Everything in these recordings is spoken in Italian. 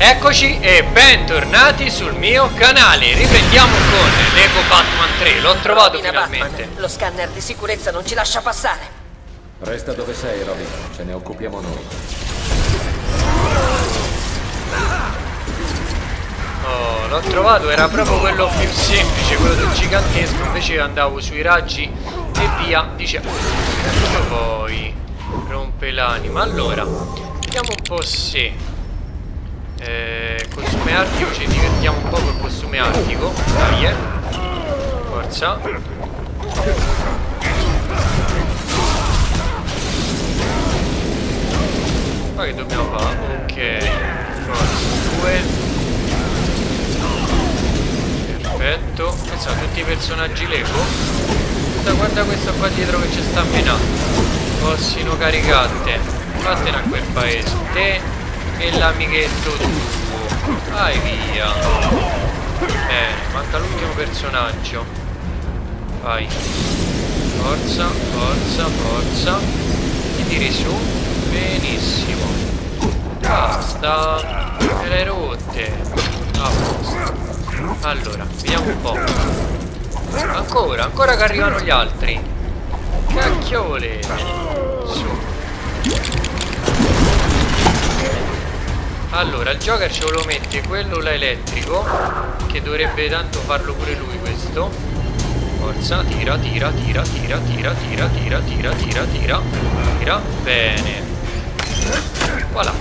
Eccoci e bentornati sul mio canale. Riprendiamo con Lego Batman 3. L'ho trovato Robin, finalmente. Batman, lo scanner di sicurezza non ci lascia passare. Resta dove sei, Robin. Ce ne occupiamo noi. Oh, l'ho trovato, era proprio quello più semplice, quello del gigantesco. Invece andavo sui raggi e via. Dice, poi rompe l'anima. Allora, vediamo un po' se eh, costume artico ci divertiamo un po' col costume artico. Dai, eh. Forza. Poi che dobbiamo fare? Ok. Forza. Due. Perfetto. Questi sono tutti i personaggi Lego. Guarda, guarda questo qua dietro che ci sta menando. Possino caricate. Vattene a quel paese. Te e l'amichetto tuo. Vai via. Bene, manca l'ultimo personaggio. Vai. Forza, forza, forza. Ti tiri su. Benissimo. Basta. Me le rotte. A posto. Allora, vediamo un po'. Ancora, ancora che arrivano gli altri. Cacchiole. Allora, il Joker ce lo mette quello là elettrico, che dovrebbe tanto farlo pure lui questo. Forza, tira, tira, tira, tira, tira, tira, tira, tira, tira, tira, tira. Bene. Voilà.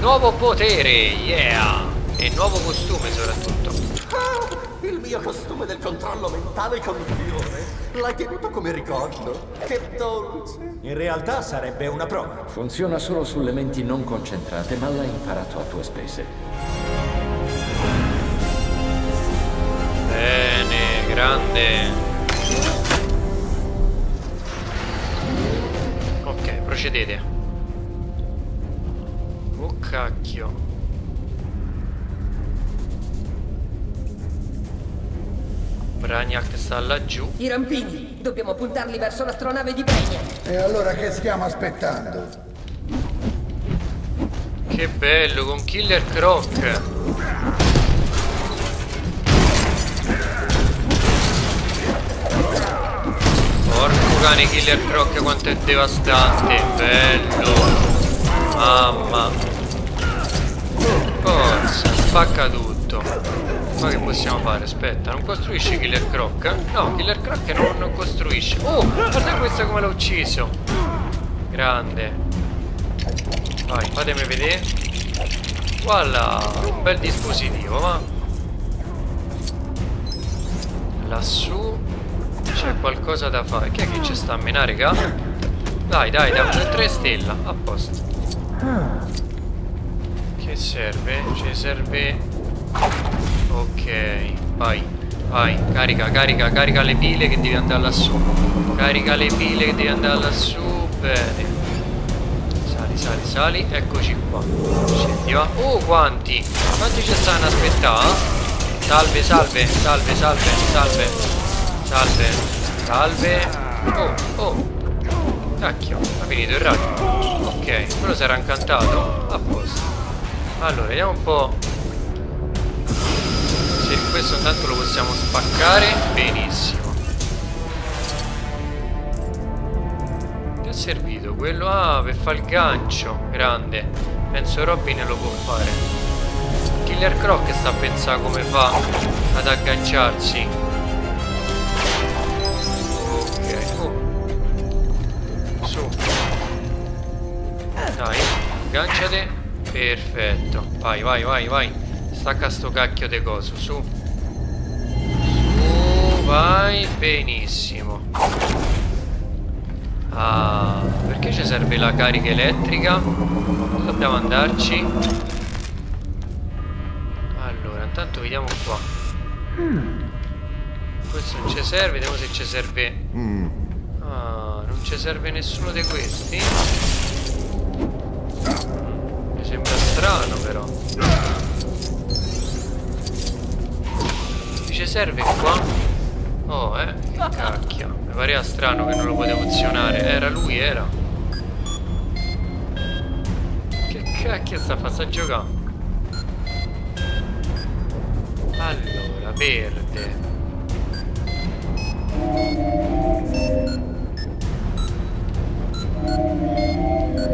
Nuovo potere, yeah! E nuovo costume soprattutto. Ah, il mio costume del controllo mentale con fiore. L'hai tenuto come ricordo? Che dolce. In realtà sarebbe una prova. Funziona solo sulle menti non concentrate, ma l'hai imparato a tue spese. Bene, grande. Ok, procedete. Oh cacchio. Brainiac sta laggiù. I rampini, dobbiamo puntarli verso l'astronave di Brainiac. E allora che stiamo aspettando? Che bello, con Killer Croc. Porco cane Killer Croc quanto è devastante, bello. Mamma. Forza, spacca tutto. Ma che possiamo fare? Aspetta, non costruisce Killer Croc? No, Killer Croc non, non costruisce. Oh, guarda questo come l'ha ucciso. Grande. Vai, fatemi vedere. Voilà, un bel dispositivo, ma. Lassù c'è qualcosa da fare. Chi è che ci sta a menare, raga? Dai, dai, da 3 stella, a posto. Che serve? Ci serve... Ok, vai, vai, carica, carica, carica le pile che devi andare lassù. Carica le pile che devi andare lassù, bene. Sali, sali, sali, eccoci qua. Scendi, va. Oh, quanti! Quanti ci stanno a aspettare? Salve, salve, salve, salve, salve, salve, salve. Oh, oh. Cacchio, ha finito il radio. Ok, quello sarà incantato. A posto. Allora, vediamo un po'. Se questo intanto lo possiamo spaccare. Benissimo. Che ha servito? Quello, ah, per fare il gancio. Grande. Penso Robin lo può fare. Killer Croc sta a pensare come fa ad agganciarsi. Ok, oh. Su. Dai, agganciate. Perfetto. Vai, vai, vai, vai. Stacca sto cacchio de coso, su. Su, vai, benissimo. Ah, perché ci serve la carica elettrica? Dobbiamo andarci. Allora, intanto vediamo qua. Questo non ci serve, vediamo se ci serve. Ah, non ci serve nessuno di questi. Mi sembra strano però. Ci serve qua? Oh, eh, che cacchio. Mi pareva strano che non lo potevo opzionare. Era lui, era. Che cacchio sta sta giocando? Allora, verde.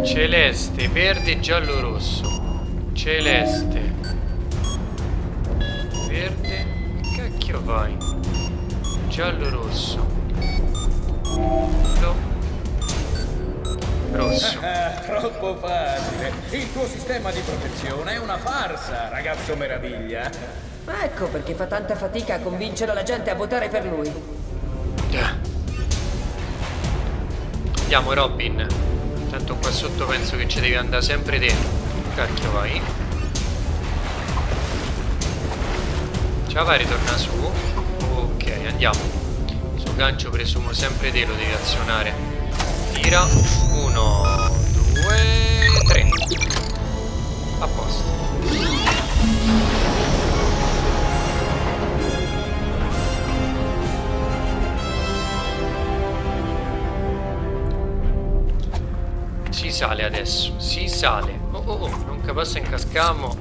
Celeste, verde, giallo, rosso. Celeste. Che cacchio fai? Giallo, rosso. No. Rosso. Ah, troppo facile. Il tuo sistema di protezione è una farsa, ragazzo meraviglia. Ecco perché fa tanta fatica a convincere la gente a votare per lui. Andiamo Robin. Tanto qua sotto penso che ci devi andare sempre dentro. Cacchio vai. Ce la fai ritorna su? Ok, andiamo. Sul gancio presumo sempre te lo devi azionare. Tira. Uno, due, tre. A posto. Si sale adesso, si sale. Oh oh oh, non che basta incascamo,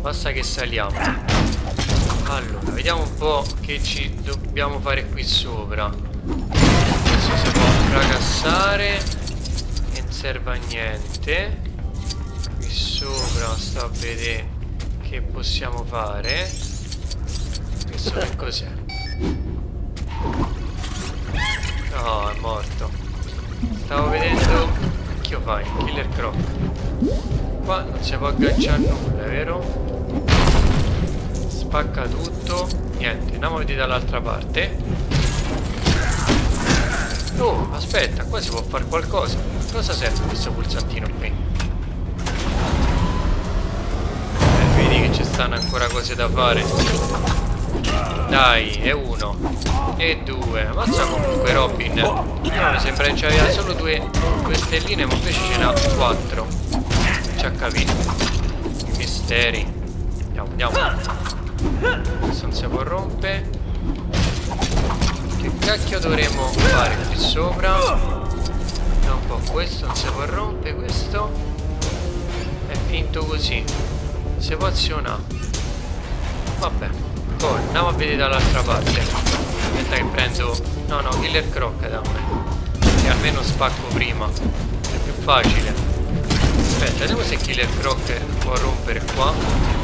basta che saliamo. Allora, vediamo un po' che ci dobbiamo fare qui sopra. Questo si può fracassare non serve a niente. Qui sopra sto a vedere che possiamo fare. Questo che cos'è? No, è morto. Stavo vedendo cacchio fai? Killer Croc. Qua non si può agganciare nulla, vero? Spacca tutto. Niente, andiamo a vedere dall'altra parte. Oh, aspetta, qua si può fare qualcosa. Cosa serve questo pulsantino qui? Eh, vedi che ci stanno ancora cose da fare. Dai, è uno. E due. Ammazza comunque Robin. No, mi sembra che c'aveva solo due, due stelline, ma invece ce n'ha quattro. Ci ha capito. Misteri. Andiamo, andiamo. Questo non si può rompere. Che cacchio dovremmo fare qui sopra? No, un po' questo non si può rompere, questo. È finto così. Non si può azionare. Vabbè. Poi andiamo a vedere dall'altra parte. Aspetta che prendo... No, no, Killer Croc da me. Che almeno spacco prima. È più facile. Aspetta, vediamo se Killer Croc può rompere qua.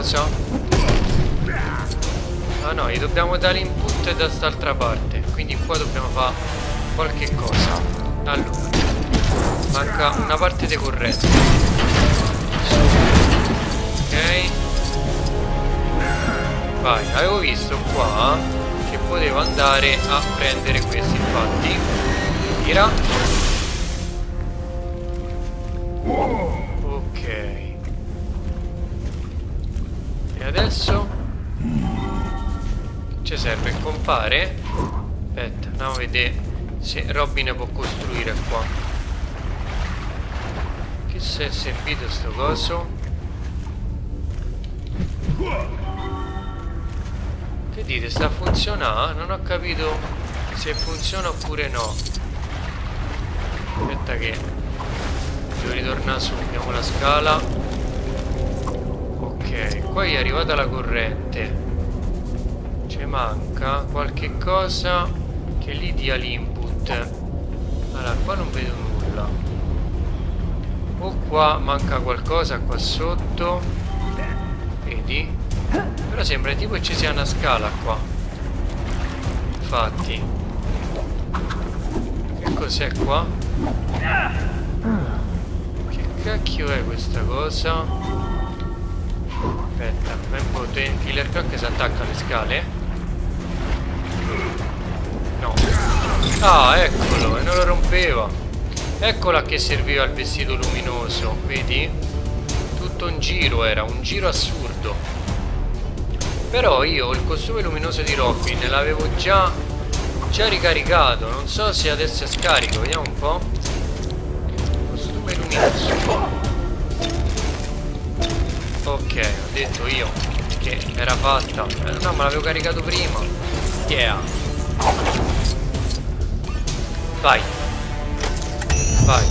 Qualcosa. Ah no, gli dobbiamo dare input da quest'altra parte. Quindi qua dobbiamo fare qualche cosa. Allora. Manca una parte di corrente. Ok. Vai, avevo visto qua che potevo andare a prendere questi, infatti. Tira. Adesso? Ci serve? Compare? Aspetta, andiamo a vedere se Robin può costruire qua. Che si è servito sto coso? Che dite, sta a funzionare? Non ho capito se funziona oppure no. Aspetta che devo ritornare su, abbiamo la scala. Qua è arrivata la corrente. Ci manca qualche cosa che gli dia l'input. Allora, qua non vedo nulla. O qua manca qualcosa qua sotto. Vedi? Però sembra tipo che ci sia una scala qua. Infatti. Che cos'è qua? Che cacchio è questa cosa? Aspetta, potente. Killer Croc si attacca alle scale? No. Ah, eccolo, e non lo rompeva. Eccola che serviva il vestito luminoso, vedi? Tutto un giro era, un giro assurdo. Però io il costume luminoso di Robin l'avevo già, già ricaricato. Non so se adesso è scarico. Vediamo un po'. Costume luminoso. Detto io che era fatta. Eh, no, ma l'avevo caricato prima. Yeah. Vai. Vai.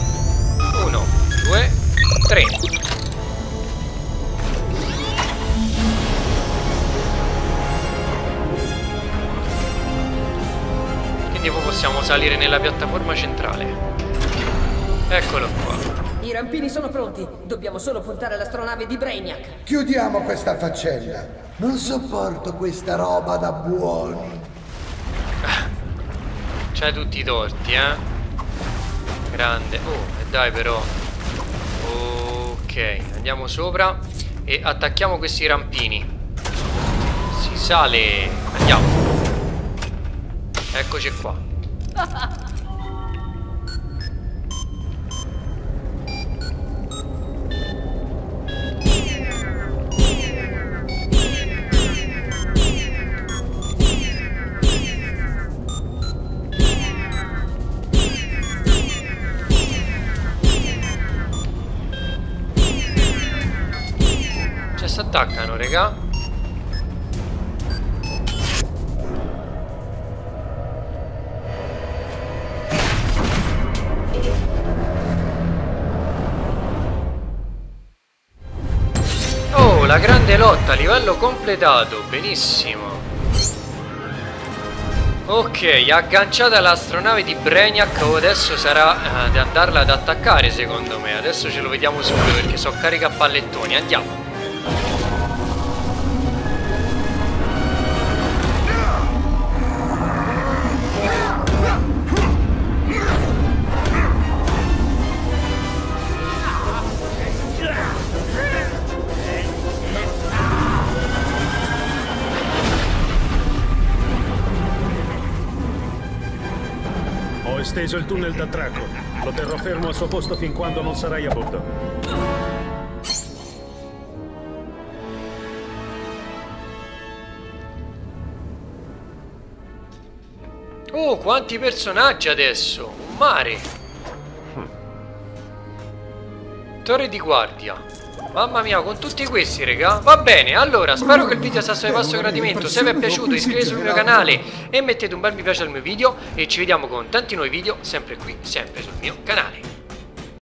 Uno, due, 3. Quindi possiamo salire nella piattaforma centrale. Eccolo qua. I rampini sono pronti. Dobbiamo solo puntare l'astronave di Brainiac. Chiudiamo questa faccenda. Non sopporto questa roba da buoni. C'hai tutti i torti, eh? Grande. Oh, e dai però. Ok, andiamo sopra e attacchiamo questi rampini. Si sale. Andiamo. Eccoci qua. attaccano, regà. Oh, la grande lotta, livello completato, benissimo. Ok, agganciata l'astronave di Brainiac, oh, adesso sarà eh, di andarla ad attaccare secondo me. Adesso ce lo vediamo subito perché so carica pallettoni, andiamo. Esteso il tunnel d'attracco. Lo terrò fermo al suo posto fin quando non sarai a bordo. Oh, quanti personaggi adesso! Un mare! Torre di guardia. Mamma mia, con tutti questi, raga. Va bene, allora, spero che il video sia stato di vostro gradimento. Se vi è piaciuto, iscrivetevi sul mio canale e mettete un bel mi piace al mio video. E ci vediamo con tanti nuovi video, sempre qui, sempre sul mio canale.